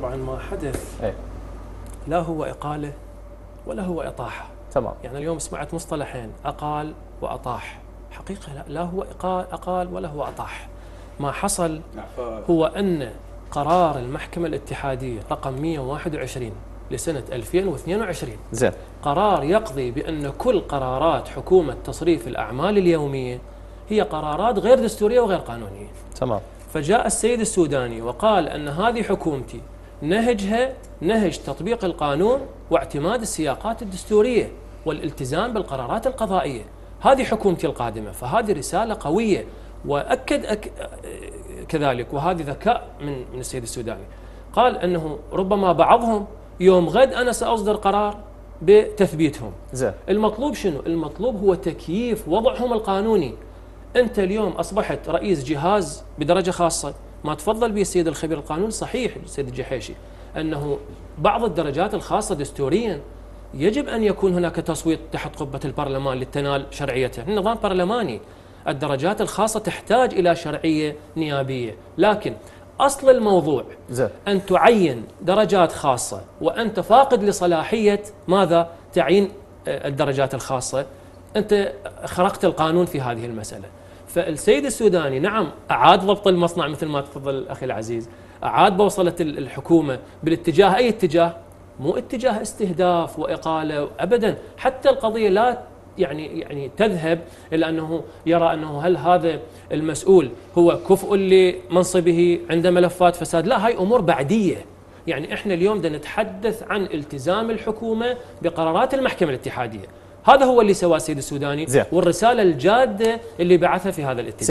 طبعا ما حدث. إيه. لا هو إقالة ولا هو إطاحة. تمام. يعني اليوم سمعت مصطلحين أقال وأطاح. حقيقة لا, لا هو إقال أقال ولا هو أطاح. ما حصل هو أن قرار المحكمة الاتحادية رقم 121 لسنة 2022 زين. قرار يقضي بأن كل قرارات حكومة تصريف الأعمال اليومية هي قرارات غير دستورية وغير قانونية. تمام. فجاء السيد السوداني وقال أن هذه حكومتي نهجها نهج تطبيق القانون واعتماد السياقات الدستورية والالتزام بالقرارات القضائية. هذه حكومتي القادمة فهذه رسالة قوية وأكد أك... كذلك وهذه ذكاء من من السيد السوداني. قال أنه ربما بعضهم يوم غد أنا سأصدر قرار بتثبيتهم. زين. المطلوب شنو؟ المطلوب هو تكييف وضعهم القانوني. أنت اليوم أصبحت رئيس جهاز بدرجة خاصة. ما تفضل به السيد الخبير القانوني صحيح السيد الجحيشي أنه بعض الدرجات الخاصة دستوريا يجب أن يكون هناك تصويت تحت قبة البرلمان لتنال شرعيته، النظام برلماني الدرجات الخاصة تحتاج إلى شرعية نيابية، لكن أصل الموضوع أن تعين درجات خاصة وانت فاقد لصلاحية ماذا؟ تعيين آه، الدرجات الخاصة أنت خرقت القانون في هذه المسألة. فالسيد السوداني نعم أعاد ضبط المصنع مثل ما تفضل الاخي العزيز، أعاد بوصلة ال- الحكومة بالاتجاه أي اتجاه؟ مو اتجاه استهداف وإقالة ابدا، حتى القضية لا يعني يعني تذهب إلى أنه يرى أنه هل هذا المسؤول هو كفء لمنصبه عند ملفات فساد؟ لا هاي أمور بعدية. يعني إحنا اليوم بدنا نتحدث عن التزام الحكومة بقرارات المحكمة الاتحادية. هذا هو اللي سواه السيد السوداني زين. والرسالة الجادة اللي بعثها في هذا الاتجاه.